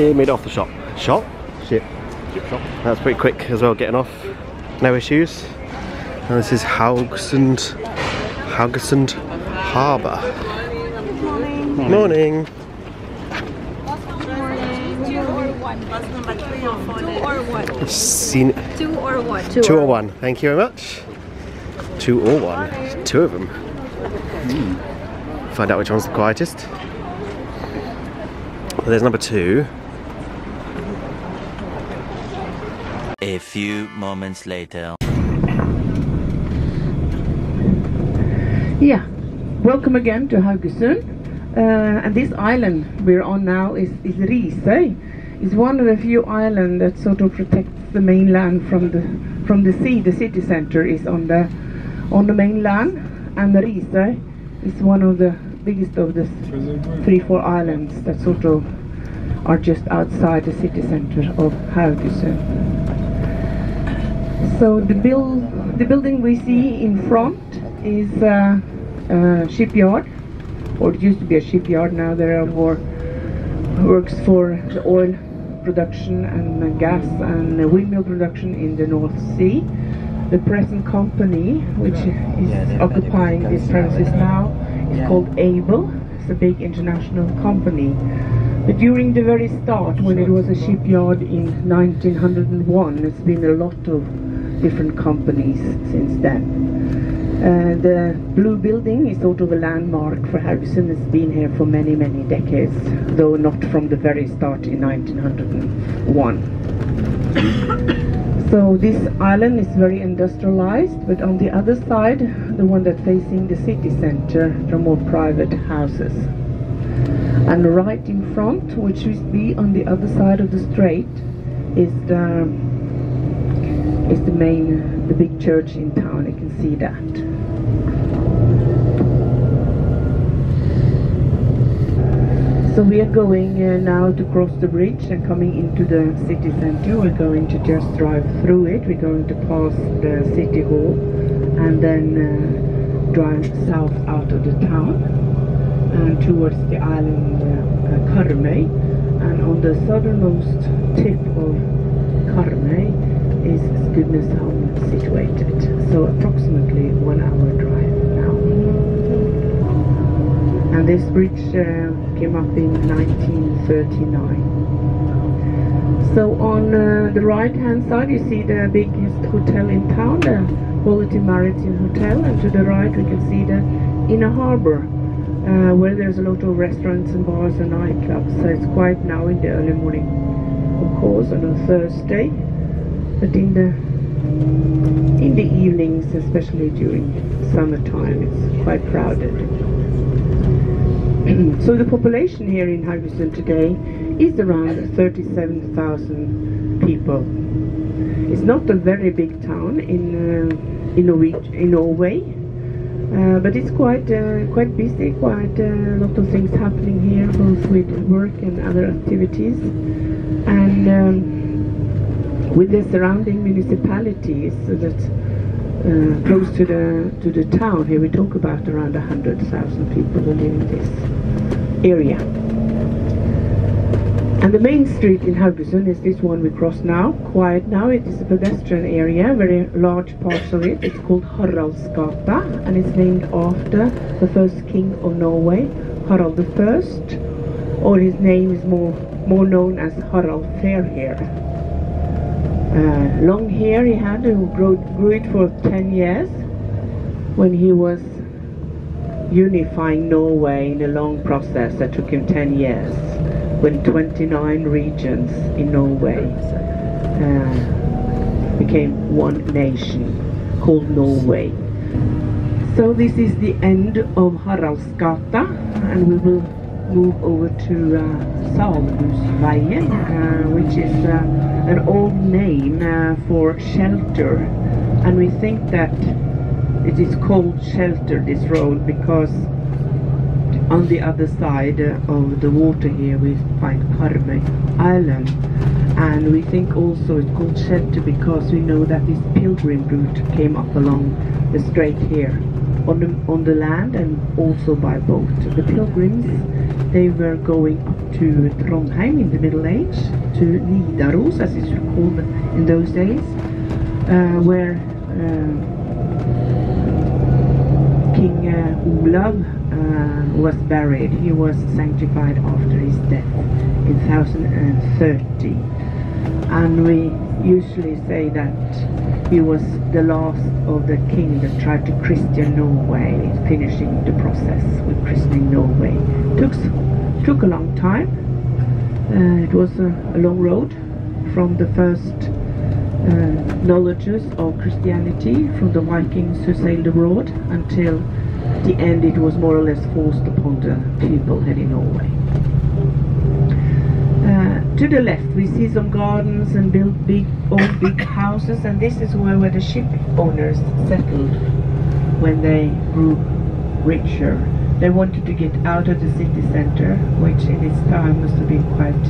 He made off the shop. Shop? Ship. Ship shop. That's pretty quick as well, getting off. No issues. And this is Haugesund, Haugesund Harbour. Morning. Morning. Two or one. Bus number three or four. Two or one. Seen Two or one. two or one. Thank you very much. Two or one. Two of them. Find out which one's the quietest. Well, there's number two. Few moments later. Yeah, welcome again to Haugesund. Uh, and this island we're on now is, is. It's one of the few islands that sort of protects the mainland from the from the sea. The city center is on the on the mainland, and Risøy is one of the biggest of the three four islands that sort of are just outside the city center of Haugesund. So the build, the building we see in front is uh, a shipyard, or it used to be a shipyard. Now there are more works for the oil production and gas and windmill production in the North Sea. The present company, which is occupying these premises now, is called Aibel. It's a big international company. But during the very start, when it was a shipyard in 1901, it's been a lot of different companies since then. Uh, the blue building is sort of a landmark for Harrison. It's been here for many, many decades, though not from the very start in 1901. so this island is very industrialized, but on the other side, the one that's facing the city center, there are more private houses. And right in front, which to be on the other side of the strait, is the is the main, the big church in town. You can see that. So we are going uh, now to cross the bridge and coming into the city center. We're going to just drive through it. We're going to pass the city hall and then uh, drive south out of the town and towards the island uh, Karmøy. And on the southernmost tip of Karmøy is Goodness Home situated. So approximately one hour drive now. And this bridge uh, came up in 1939. So on uh, the right hand side you see the biggest hotel in town, the Quality Maritime Hotel, and to the right we can see the inner harbor. Uh, where there's a lot of restaurants and bars and nightclubs, so it's quiet now in the early morning, of course, on a Thursday but in the in the evenings, especially during summertime, it's quite crowded. so the population here in Haugesund today is around 37,000 people. It's not a very big town in uh, in, Norweg- in Norway, uh, but it's quite uh, quite busy. Quite a lot of things happening here, both with work and other activities, and. Um, with the surrounding municipalities that uh, close to the to the town. Here we talk about around 100,000 people who live in this area. And the main street in Haugesund is this one we cross now. Quiet now. It is a pedestrian area. Very large parts of it. It's called Haraldsgata and it's named after the first king of Norway Harald the First or his name is more more known as Harald Fairhair uh, long hair he had who grew, grew it for 10 years when he was unifying Norway in a long process that took him 10 years when 29 regions in Norway uh, became one nation called Norway. So this is the end of Haraldsgata and we will move over to uh, uh, which is uh, an old name uh, for shelter. And we think that it is called shelter, this road, because on the other side uh, of the water here we find Karmøy Island. And we think also it's called shelter because we know that this pilgrim route came up along the strait here on the, on the land and also by boat. The pilgrims, they were going to Trondheim in the Middle Age, to Nidaros, as it's called in those days, uh, where uh, King uh, Olav uh, was buried. He was sanctified after his death in 1030. And we usually say that he was the last of the king that tried to Christian Norway, finishing the process with christening Norway. Took took a long time. Uh, it was a, a, long road from the first uh, knowledges of Christianity from the Vikings who sailed abroad until the end it was more or less forced upon the people here in Norway. To the left we see some gardens and built big old big houses and this is where, where the ship owners settled when they grew richer. They wanted to get out of the city center which in its time must have been quite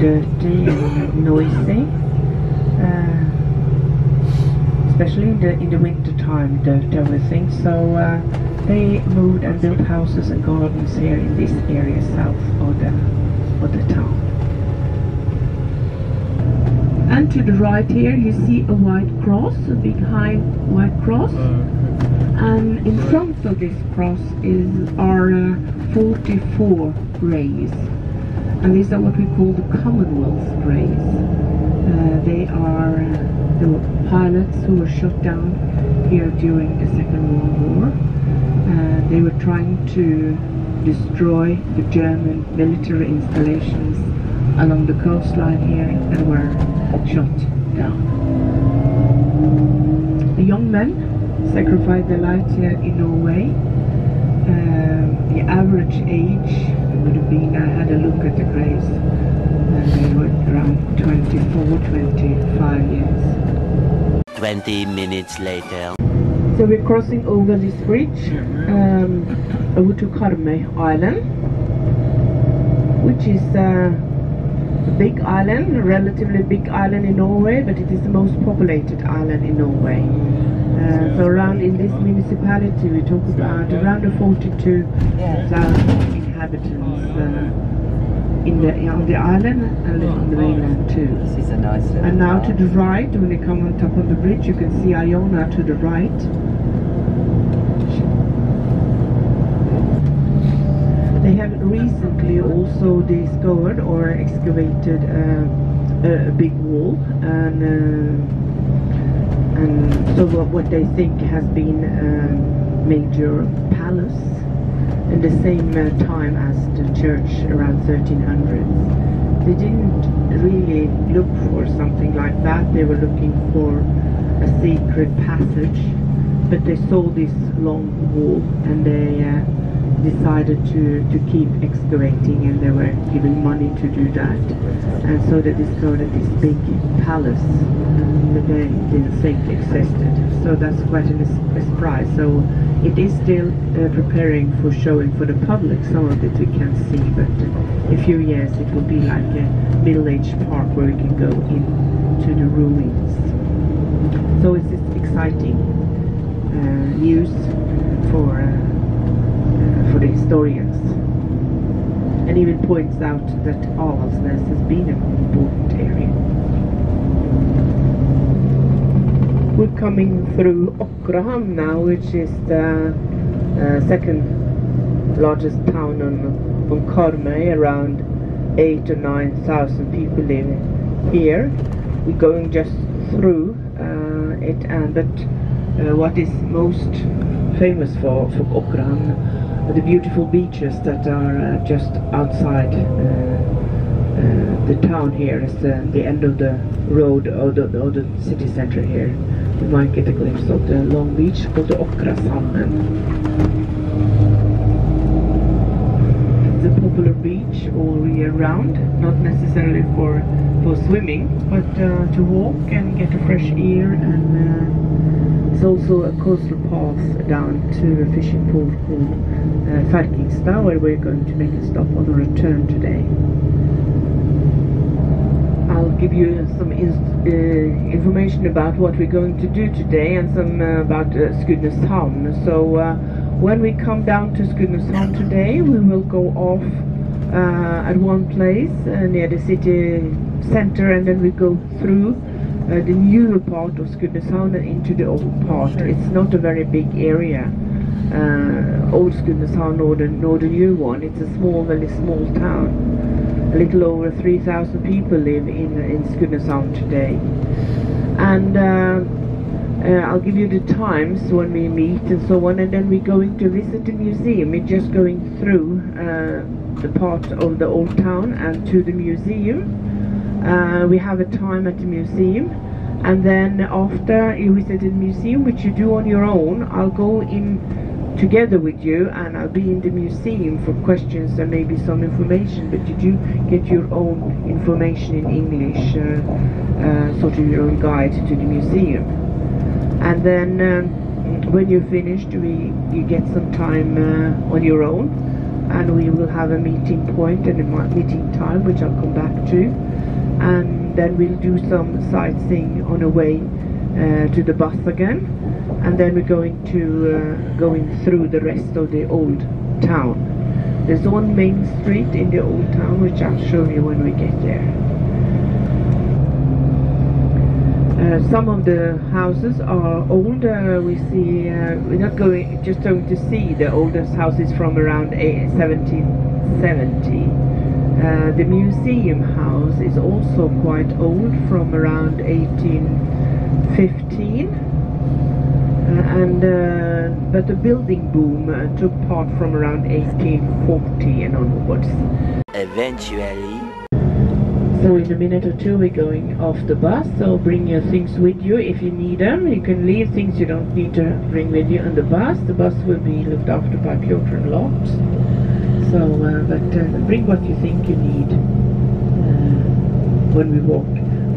dirty and noisy. Uh, especially in the in the winter time dirt everything so uh, they moved and built houses and gardens here in this area south of the of the town and to the right here you see a white cross a big high white cross. And in front of this cross is are uh, 44 graves and these are what we call the Commonwealth graves uh, they are uh, the pilots who were shot down here during the Second World War. Uh, they were trying to destroy the German military installations along the coastline here and were shot down. The young men sacrificed their lives here in Norway. Uh, the average age would have been, I had a look at the graves, and they were around 24, 25 years. 20 minutes later. So we're crossing over this bridge um, over to Karmøy Island, which is uh, big island, a relatively big island in Norway, but it is the most populated island in Norway. Uh, so around in this municipality we talk about around 42,000 inhabitants uh, in the on the island and on the mainland too. This is a nice And now to the right, when you come on top of the bridge, you can see Iona to the right. Have recently also discovered or excavated a, a big wall, and uh, and so what, what they think has been a major palace in the same uh, time as the church around 1300. They didn't really look for something like that. They were looking for a secret passage, but they saw this long wall and they uh, decided to, to keep excavating and they were given money to do that. And so they discovered this big palace that they didn't think existed. So that's quite a, surprise. So it is still uh, preparing for showing for the public. Some of it we can see, but in a few years it will be like a middle-aged park where we can go into the ruins. So it's exciting uh, news for uh, for historians. And even points out that Avaldsnes has been an important area. We're coming through Åkrehamn now, which is the uh, second largest town on, on Karmøy. Around eight or nine thousand people live here. We're going just through uh, it, and but uh, what is most famous for for are the beautiful beaches that are uh, just outside. Uh, uh, the town here is the, the end of the road or the, or the city center here. You might get a glimpse of the long beach called the Åkrasanden. It's a popular beach all year round, not necessarily for for swimming, but uh, to walk and get a fresh air and uh, it's also a coastal path down to a fishing port called uh, where we're going to make a stop on return today. I'll give you some uh, information about what we're going to do today and some uh, about uh, Skudeneshavn. So uh, when we come down to Skudeneshavn today, we will go off uh, at one place uh, near the city center, and then we go through uh, the newer part of Skudeneshavn and into the old part. It's not a very big area. Uh, old Skudeneshavn or the, nor the new one. It's a small, very small town. A little over 3,000 people live in in Skudeneshavn today, and. Uh, uh, I'll give you the times when we meet and so on, and then we're going to visit the museum. We're just going through uh, the part of the old town and to the museum. Uh, we have a time at the museum, and then after you visit the museum, which you do on your own, I'll go in together with you, and I'll be in the museum for questions and maybe some information. But you do get your own information in English, uh, uh, sort of your own guide to the museum? And then um, when you're finished we you get some time uh, on your own. And we will have a meeting point and a meeting time which I'll come back to and then we'll do some sightseeing on the way uh, to the bus again and then we're going to uh, going through the rest of the old town there's one main street in the old town which I'll show you when we get there Uh, some of the houses are old. Uh, we see uh, we're not going just going to see the oldest houses from around a- 1770. Uh, the museum house is also quite old, from around 1815. Uh, and uh, but the building boom uh, took part from around 1840 and onwards. Eventually. So in a minute or two we're going off the bus, so bring your things with you if you need them. You can leave things you don't need to bring with you on the bus. The bus will be looked after by Piotr and Lot. So, uh, but uh, bring what you think you need uh, when we walk,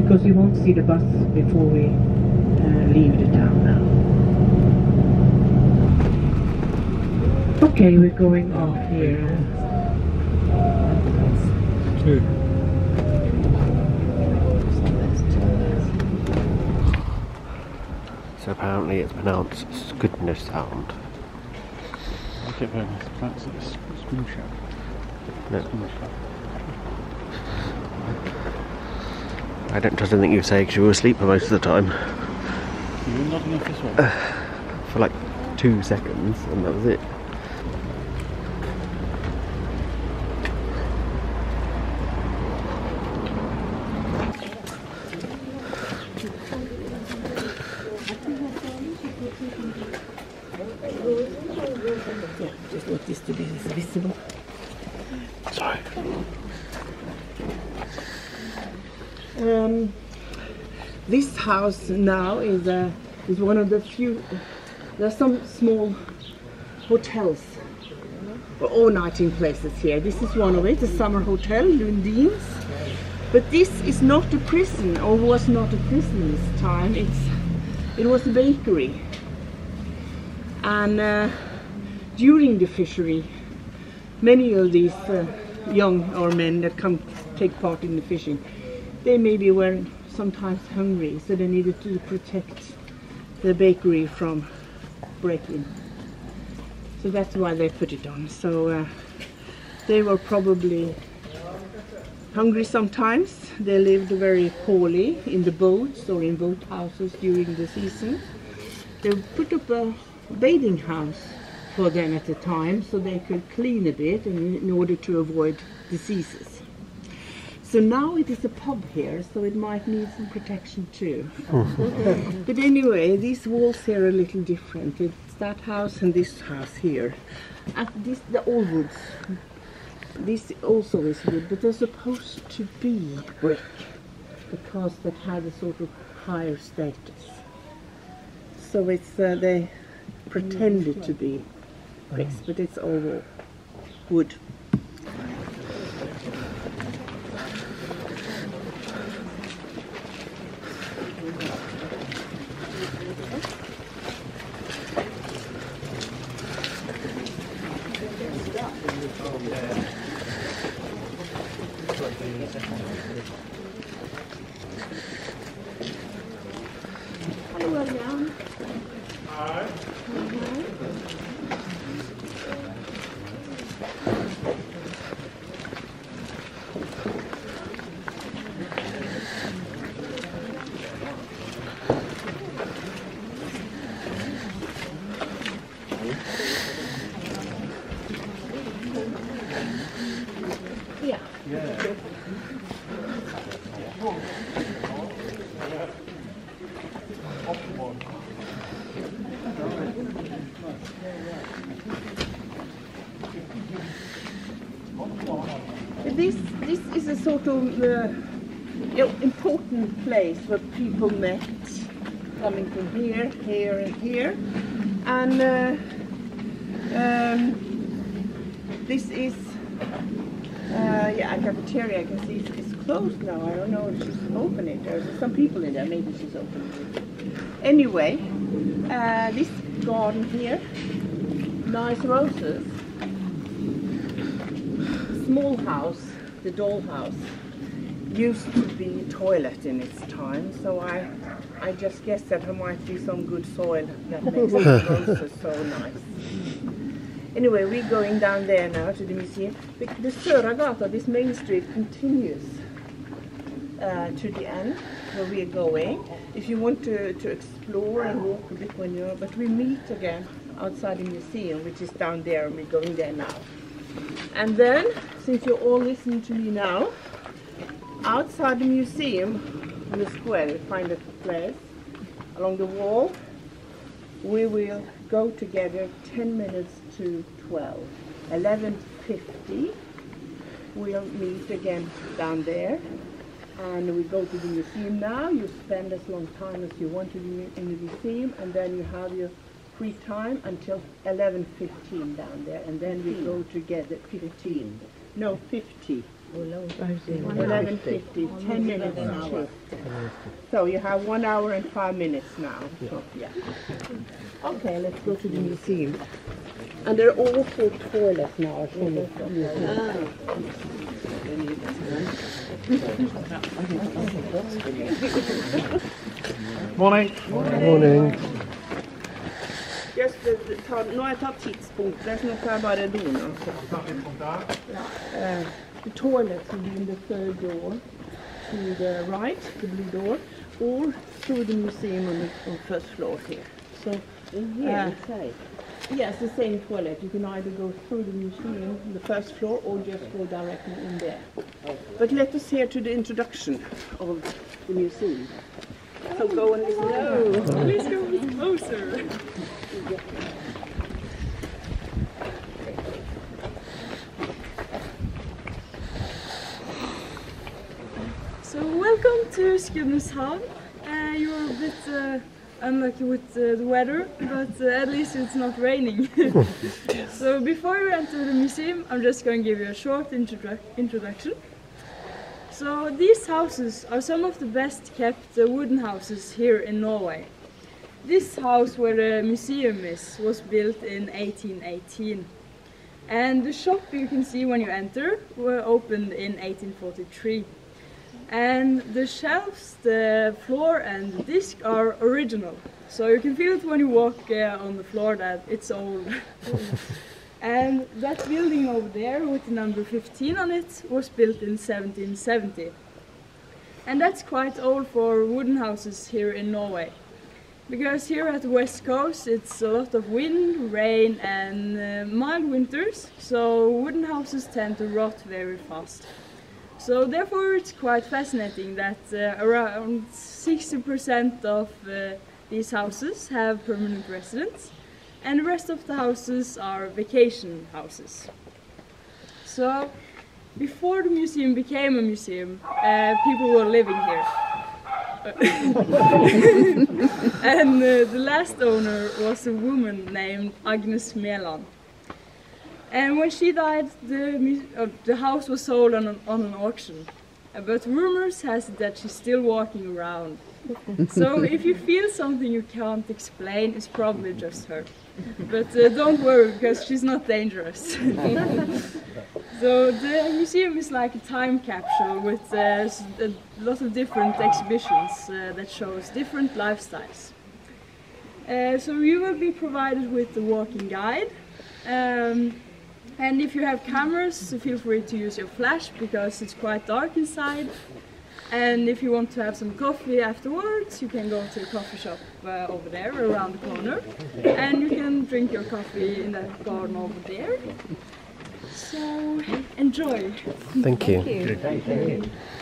because we won't see the bus before we uh, leave the town now. Okay, we're going off here. Two. So apparently it's pronounced Skudner sound. I get very nice. That's a spoon shop. No, Spoon shop. I don't trust anything you say because you were asleep for most of the time. You were nodding off this way. For like two seconds and that was it. Just want this to be visible. Sorry. Um, this house now is uh, is one of the few. There are some small hotels or all-nighting places here. This is one of it, the summer hotel, Lundins. But this is not a prison, or was not a prison this time. It's it was a bakery. And uh, during the fishery, many of these uh, young or men that come take part in the fishing, they maybe were sometimes hungry, so they needed to protect the bakery from breaking. So that's why they put it on. So uh, they were probably hungry sometimes. They lived very poorly in the boats or in boat houses during the season. They put up a bathing house for them at the time so they could clean a bit in, in order to avoid diseases. So now it is a pub here, so it might need some protection too. but anyway, these walls here are a little different. It's that house and this house here. And this, the old woods. This also is wood, but they're supposed to be brick because that had a sort of higher status. So it's uh, they pretended to be bricks, but it's all wood. Know, important place where people met, coming from here, here, and here, and uh, um, this is uh, yeah a cafeteria. I can see it's, closed now. I don't know if she's opened it. There's some people in there. Maybe she's opened it. Anyway, uh, this garden here, nice roses small house, the doll house, used to be a toilet in its time, so I I just guessed that there might be some good soil that makes the roses so nice. Anyway, we're going down there now to the museum. The, the Söra Gata, this main street, continues uh, to the end where we are going. If you want to, to explore and walk a bit when you're, but we meet again outside the museum, which is down there, and we're going there now. And then, since you're all listen to me now, outside the museum, in the square, you find a place along the wall. We will go together 10 minutes to 12. 11.50, we'll meet again down there. And we go to the museum now. You spend as long time as you want to be in the museum, and then you have your free time until 11.15 down there, and then we go together 15. No, 50. 11.50, 10 minutes an hour. So you have one hour and five minutes now. So, yeah. Okay, let's go to the museum. And there are also toilets now. in the museum. Morning. Morning. Just the, the, ta, nå har jeg tatt tidspunktet, så nå tar jeg bare doene. Uh, the toilet will be in the third door to the right, the blue door, or through the museum on the on first floor here. So, in here uh, yes, the same toilet. You can either go through the museum, the first floor, or just go directly in there. But let us hear to the introduction of the museum. So go and listen. No, please go closer. So welcome to Skudeneshavn. Uh, you're a bit uh, unlucky with uh, the weather, but uh, at least it's not raining. so before you enter the museum, I'm just going to give you a short introdu- introduction. So these houses are some of the best kept uh, wooden houses here in Norway. This house where the museum is was built in 1818. And the shop you can see when you enter were opened in 1843. And the shelves, the floor and the disc are original. So you can feel it when you walk uh, on the floor that it's old. and that building over there with the number 15 on it was built in 1770. And that's quite old for wooden houses here in Norway. Because here at the west coast it's a lot of wind, rain and uh, mild winters, so wooden houses tend to rot very fast. So therefore it's quite fascinating that uh, around 60% of uh, these houses have permanent residents and the rest of the houses are vacation houses. So before the museum became a museum, uh, people were living here. and uh, the last owner was a woman named Agnes Meland. And when she died, the, uh, the house was sold on an, on an auction. Uh, But rumors has it that she's still walking around. so if you feel something you can't explain, it's probably just her. But uh, don't worry, because she's not dangerous. so the museum is like a time capsule with uh, a lot of different exhibitions uh, that shows different lifestyles. Uh, so you will be provided with the walking guide. Um, and if you have cameras, feel free to use your flash because it's quite dark inside. And if you want to have some coffee afterwards, you can go to a coffee shop uh, over there around the corner. And you can drink your coffee in that garden over there. So enjoy. Thank you. I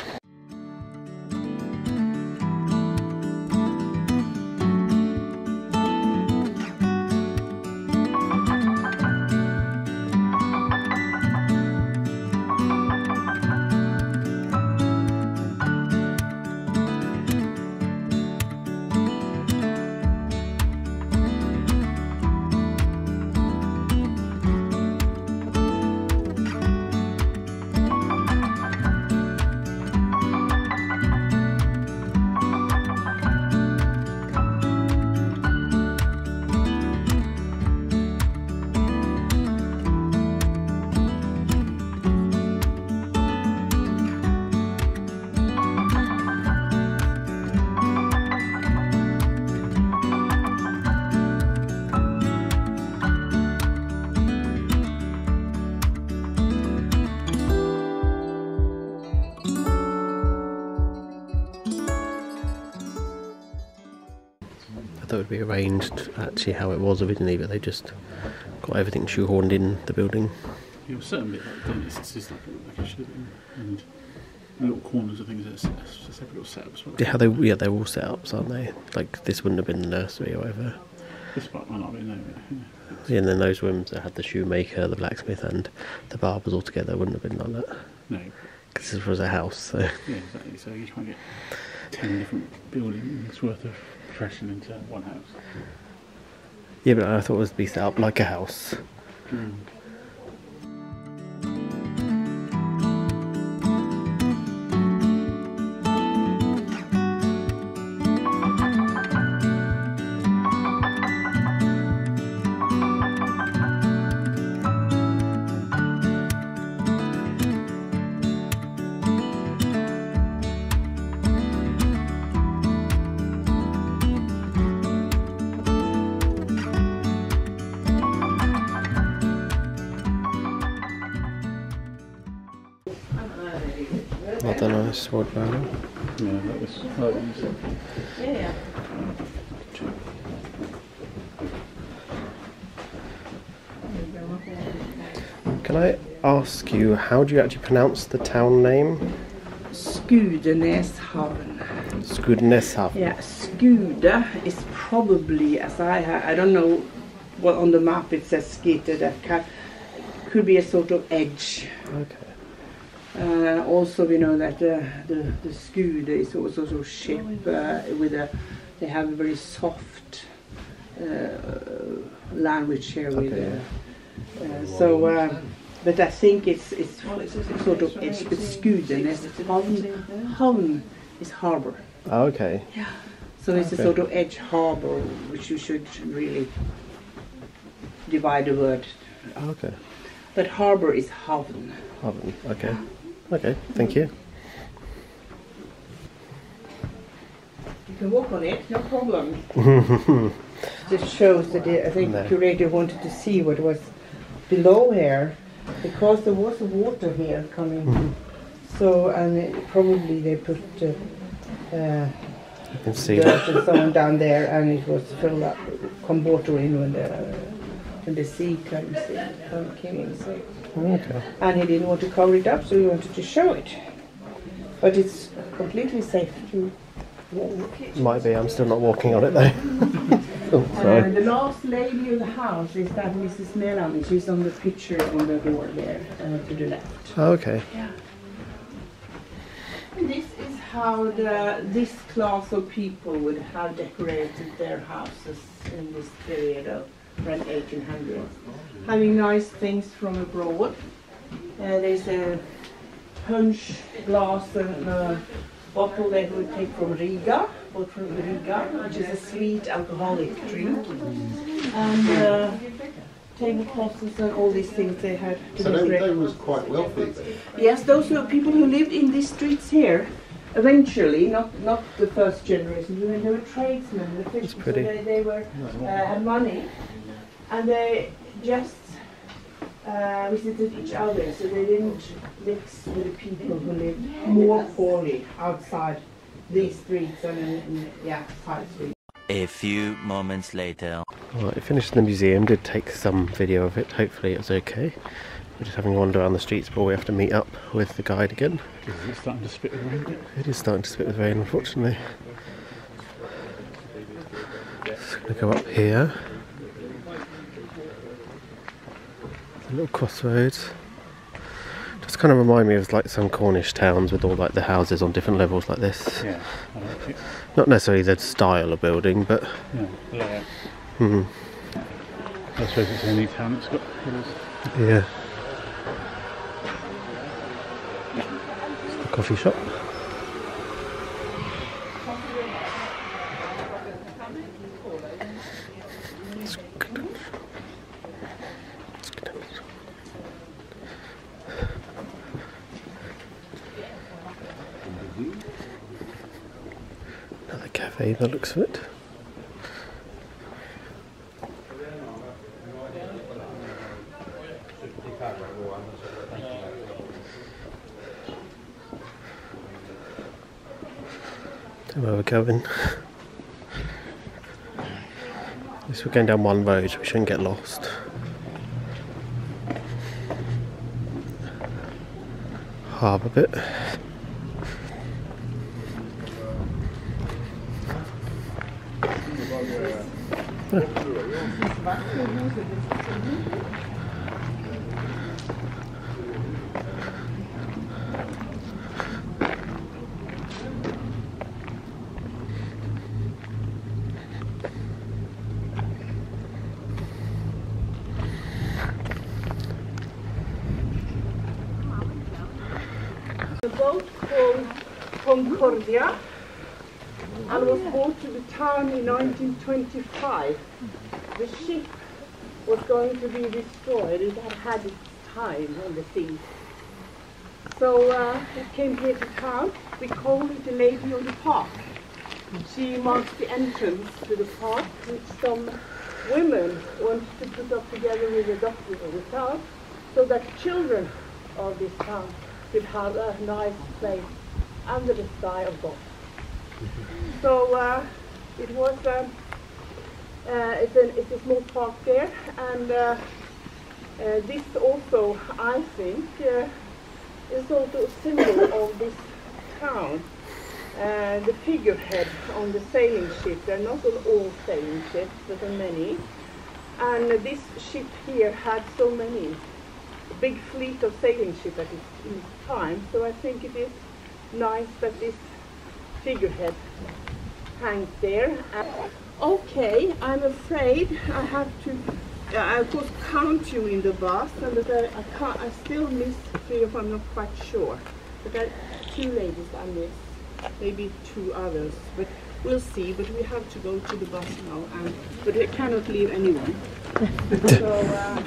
it arranged actually how it was originally, but they just got everything shoehorned in the building. Yeah, well, certain bit like Dennis, it's just like, like a shit and little corners of things just like little setups. Yeah, how they yeah they're all set ups, aren't they? Like this wouldn't have been the nursery or whatever. This part might not be no, but, yeah. Yeah, and then those rooms that had the shoemaker, the blacksmith, and the barbers all together wouldn't have been like that. no, Because this was a house, so yeah, exactly. So you can't get ten different buildings worth of profession into one house. yeah. But I thought it was to be set up like a house. Not Can I ask you how do you actually pronounce the town name? Skudeneshavn. Skudneshav. Yeah, Skude is probably, as I I don't know what on the map it says Skite, that ca- could be a sort of edge. Okay. Uh, also, we know that uh, the the Skude is also sort of ship uh, with a, they have a very soft uh, language here with. Okay. Uh, uh, so, uh, but I think it's it's sort of edge. But Skudenes, Havn, Havn is harbour. Oh, okay. So it's a sort of edge harbor, which you should really divide the word. Oh, okay. But harbor is havn. Oven. Okay. Okay. Thank you. You can walk on it, no problem. Just shows that the, I think No. the curator wanted to see what was below here, because there was water here coming. So and it, probably they put uh, uh, You can see that. dirt and so on down there, and it was filled up, come water in when the when the sea comes in, come- came in. So. Okay. and he didn't want to cover it up, so he wanted to show it. But it's completely safe to walk it. Might be. I'm still not walking on it though. oh, Uh, the last lady of the house is that Mrs. Melanie. She's on the picture on the door there uh, to the left. Oh, okay. And this is how the this class of people would have decorated their houses in this period of around 1800. Having nice things from abroad. Uh, there's a punch glass and a bottle that we take from Riga, bought from Riga, which is a sweet alcoholic drink. And uh, tablecloths and all these things they had to So they, decorate. they was quite wealthy then. Yes, those were people who lived in these streets here. Eventually, not not the first generation, when they were tradesmen, the fishermen, so pretty. they, they were uh, had money, and they just uh, visited each other, so they didn't mix with the people who lived more poorly outside these streets and in, in yeah, side streets. A few moments later. Well, I finished in the museum. Did take some video of it. Hopefully, it was okay. We're just having a wander around the streets before we have to meet up with the guide again. Is it starting to spit with rain? a bit? It is starting to spit with rain, unfortunately. Just gonna go up here. A little crossroads. Just kind of remind me of like some Cornish towns with all like the houses on different levels like this. Yeah, like. Not necessarily the style of building, but Yeah, layout. hmm, I suppose it's the only town that's got hills. yeah. It's the coffee shop. Cafe, that looks of it. Where we're going. At least we're going down one road, we shouldn't get lost. Harbour bit. Thank you. In 1925. The ship was going to be destroyed. It had had its time on the sea. So uh, it came here to town. We called it the Lady of the Park. She marks the entrance to the park, which some women wanted to put up together with the doctor of the town, so that children of this town could have a nice place under the sky of God. So uh, it was um, uh, it's, an, it's a small park there, and uh, uh, this also, I think, uh, is also a symbol of this town. Uh, the figurehead on the sailing ship, they're not all sailing ships, but on many. And this ship here had so many big fleet of sailing ships at its time, so I think it is nice that this figurehead hangs there. And okay, I'm afraid I have to, uh, I of course count you in the bus, and that I, I, can't, I still miss three of I'm not quite sure. But I, two ladies I miss, maybe two others, but we'll see. But we have to go to the bus now, and but we cannot leave anyone. so. Uh,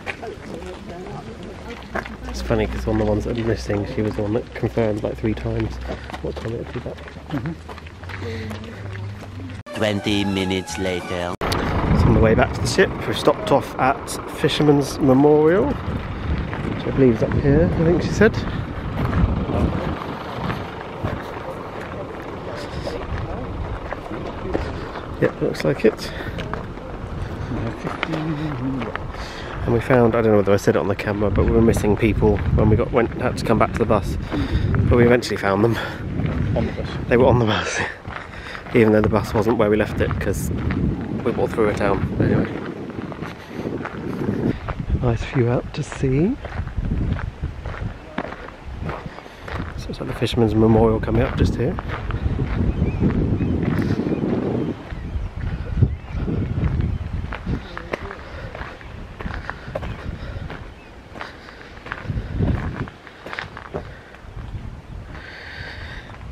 It's funny because one of the ones that are missing, she was the one that confirmed like three times what time it would be back. 20 minutes later. So on the way back to the ship, we've stopped off at Fisherman's Memorial, which I believe is up here, I think she said. Yep, looks like it. And we found, I don't know whether I said it on the camera, but we were missing people when we got went had to come back to the bus. But we eventually found them. On the bus. They were on the bus, even though the bus wasn't where we left it because we walked through a town. Anyway, nice view out to sea. So it's like the Fisherman's Memorial coming up just here.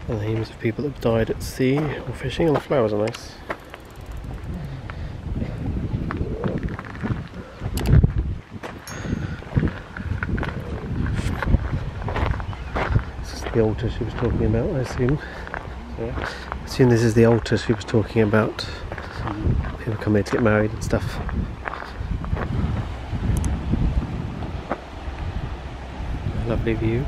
The names of people that have died at sea or fishing, and the flowers are nice. This is the altar she was talking about, I assume. I assume this is the altar she was talking about. People come here to get married and stuff. Lovely view.